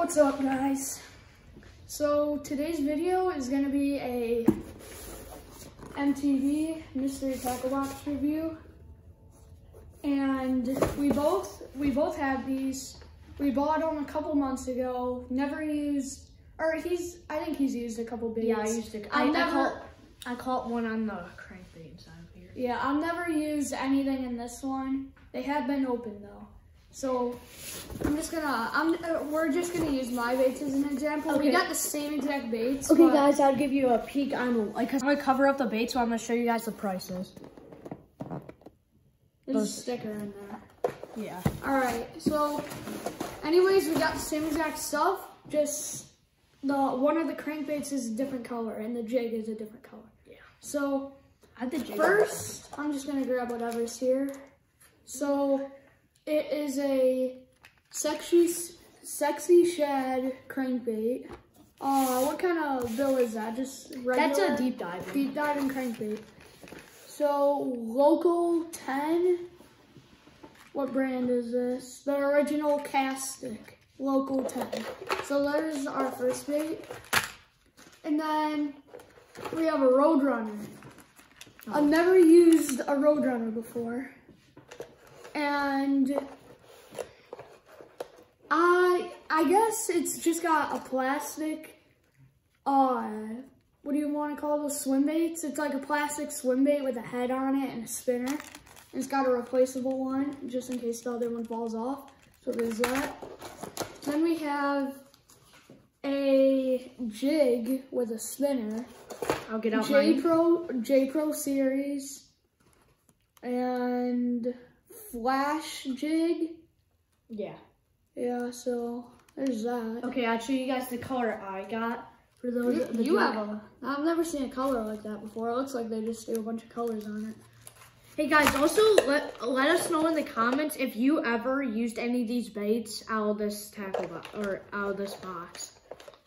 What's up guys? So today's video is gonna be a MTB Mystery Tackle Box review. And we both we both have these. We bought them a couple months ago. Never used or he's I think he's used a couple. Yeah, I used to. I never- caught, I caught one on the crankbait inside of here. Yeah, I'll never use anything in this one. They have been open though. So I'm just gonna, I'm, uh, we're just gonna use my baits as an example. We got the same exact baits. Okay, guys, I'll give you a peek on like. I'm gonna cover up the baits, so I'm gonna show you guys the prices. There's a sticker in there. Yeah. All right, so anyways, we got the same exact stuff. Just the one of the crankbaits is a different color and the jig is a different color. Yeah. So I had the jig. First, I'm just gonna grab whatever's here. So, it is a sexy, sexy shad crankbait. Uh, what kind of bill is that? Just regular? That's a deep dive. deep diving crankbait. So, local 10. What brand is this? The original Castic. Local 10. So there's our first bait. And then we have a Roadrunner. I've never used a Roadrunner before. And I I guess it's just got a plastic uh what do you want to call those swim baits? It's like a plastic swim bait with a head on it and a spinner. And it's got a replaceable one just in case the other one falls off. So there's that. Then we have a jig with a spinner. I'll get out J. Pro J Pro series and flash jig. Yeah. Yeah, so there's that. Okay, I'll show you guys the color I got for those. You, the you have a. I've never seen a color like that before. It looks like they just do a bunch of colors on it. Hey guys, also let let us know in the comments if you ever used any of these baits out of this tackle box or out of this box.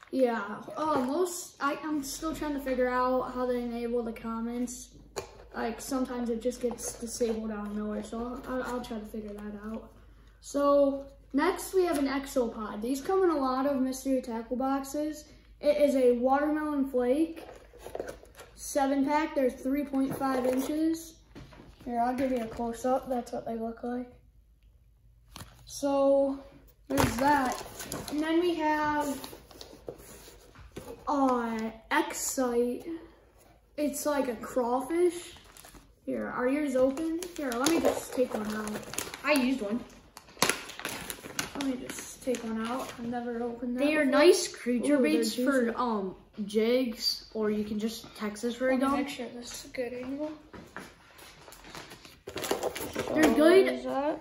Yeah. Oh, most. I, I'm still trying to figure out how they enable the comments. Like sometimes it just gets disabled out of nowhere, so I'll, I'll try to figure that out. So next we have an Exopod. These come in a lot of mystery tackle boxes. It is a watermelon flake seven pack. They're 3.5 inches. Here, I'll give you a close up. That's what they look like. So there's that. And then we have uh Excite. It's like a crawfish. Here, are yours open? Here, let me just take one out. I used one. Let me just take one out. I've never opened that. They are before. nice creature Ooh, baits for um jigs, or you can just Texas rig them. make sure this is a good angle. They're So, good. that-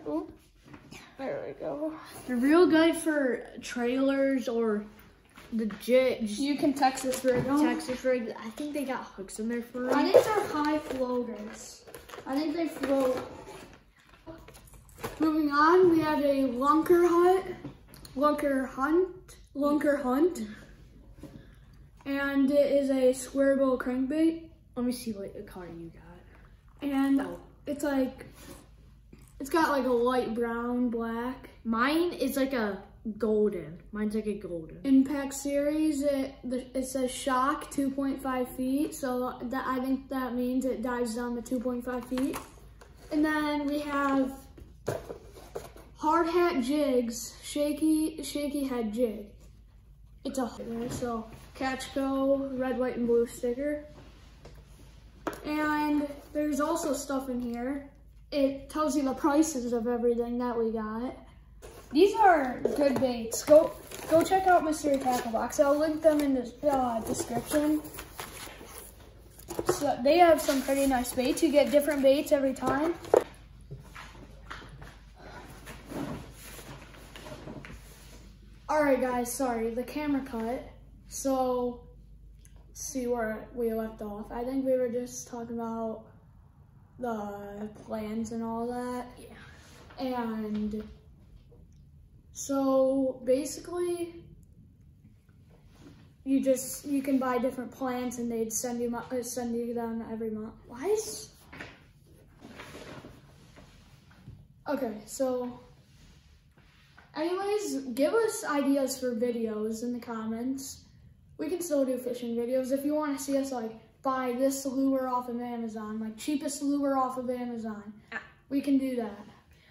There we go. They're real good for trailers or the jigs. You can Texas rig them. Texas rig. I think they got hooks in there for think they're high floaters. I think they float. Moving on, we have a Lunkerhunt, lunker hunt, Lunkerhunt, and it is a square bill crankbait, Let me see what color you got. and Oh. it's like, it's got like a light brown, black. Mine is like a golden. Mine's like a golden. Impact series, it the, it says shock 2.5 feet, so that I think that means it dives down to 2.5 feet. And then we have hard hat jigs, shaky shaky head jig. It's a so Catchco red, white, and blue sticker. And there's also stuff in here. It tells you the prices of everything that we got. These are good baits. Go go check out Mystery Tackle Box. I'll link them in the uh, description. So they have some pretty nice baits. You get different baits every time. All right, guys. Sorry, the camera cut. So, see where we left off. I think we were just talking about the plans and all that. Yeah. And so basically, you just you can buy different plants and they'd send you uh, send you them every month. Why is okay? So anyways, give us ideas for videos in the comments. We can still do fishing videos if you want to see us like buy this lure off of Amazon, like cheapest lure off of Amazon. We can do that.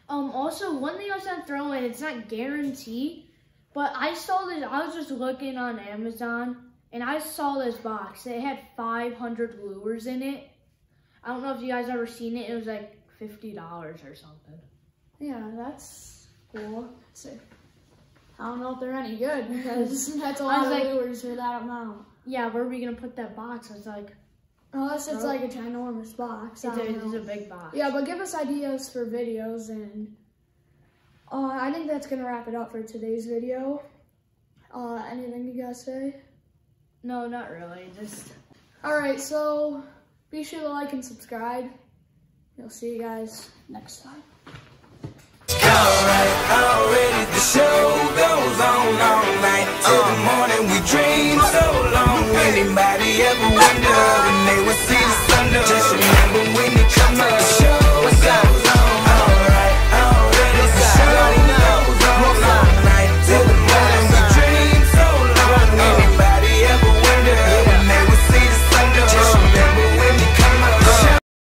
Um, also, one thing I was gonna throw in, it's not guaranteed, but I saw this, I was just looking on Amazon, and I saw this box. It had 500 lures in it. I don't know if you guys ever seen it. It was like $50 or something. Yeah, that's cool. So, I don't know if they're any good because that's a I lot was of like- lures for that amount. Yeah, where are we gonna put that box? I was like, Unless it's Oh. like a ginormous box. It's a, don't it's know. a big box. Yeah, but give us ideas for videos and uh, I think that's gonna wrap it up for today's video. Uh, anything you guys say? No, not really. Just All right, so be sure to like and subscribe. We'll see you guys next time. Alright, already the show